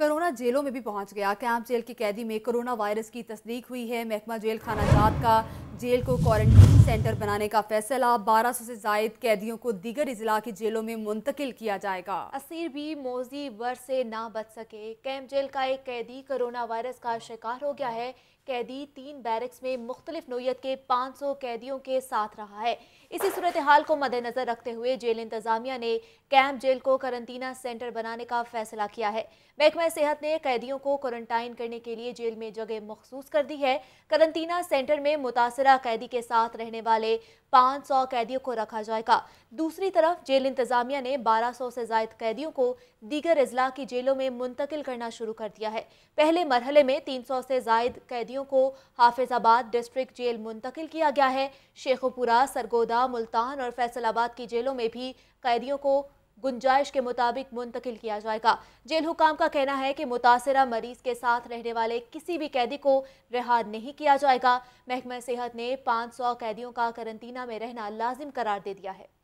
Corona جیلوں میں بھی پہنچ گیا۔ کیمپ جیل کی قیدی میں کرونا وائرس کی تصدیق ہوئی ہے۔ محکمہ جیل خانہ جات کا جیل کو کوارنٹین سینٹر بنانے کا فیصلہ۔ بارہ سو سے زائد قیدیوں کو دیگر اضلاع کی جیلوں میں منتقل کیا جائے گا۔ اسیر بھی موزی ور سے نہ بچ سکے۔ کیمپ جیل کا ایک قیدی کرونا وائرس کا شکار ہو گیا ہے۔ قیدی تین بیرکس میں مختلف نوعیت کے پانچ سو قیدیوں کے ساتھ رہا ہے۔ اسی صورتحال کو مد نظر رکھتے ہوئے جیل انتظامیہ نے کیمپ جیل کو کرنٹینہ سینٹر بنانے کا فیصلہ کیا ہے۔ محکمہ صحت نے قیدیوں کو کرنٹائن کرنے کے لیے جیل میں جگہ مخصوص کر دی ہے۔ کرنٹینہ سینٹر میں متاثرہ قیدی کے ساتھ رہنے والے پانچ سو قیدیوں کو رکھا جائے گا۔ دوسری طرف جیل انتظامیہ نے بارہ سو سے زائد قیدیوں کو دیگر اضلاع کی جیلوں میں منتقل کرنا شروع کر دیا ہے۔ پہلے مرحلے میں تین سو سے زائد قیدیوں کو حافظ آباد ڈسٹرکٹ جیل منتقل کیا گیا ہے۔ شیخوپورہ، سرگودا، ملتان اور فیصل آباد کی جیلوں میں بھی قیدیوں کو گنجائش کے مطابق منتقل کیا جائے گا۔ جیل حکام کا کہنا ہے کہ متاثرہ مریض کے ساتھ رہنے والے کسی بھی قیدی کو رہا نہیں کیا جائے گا۔ محکمہ صحت نے پانچ سو قیدیوں کا کرنٹینہ میں رہنا لازم قرار دے دیا ہے۔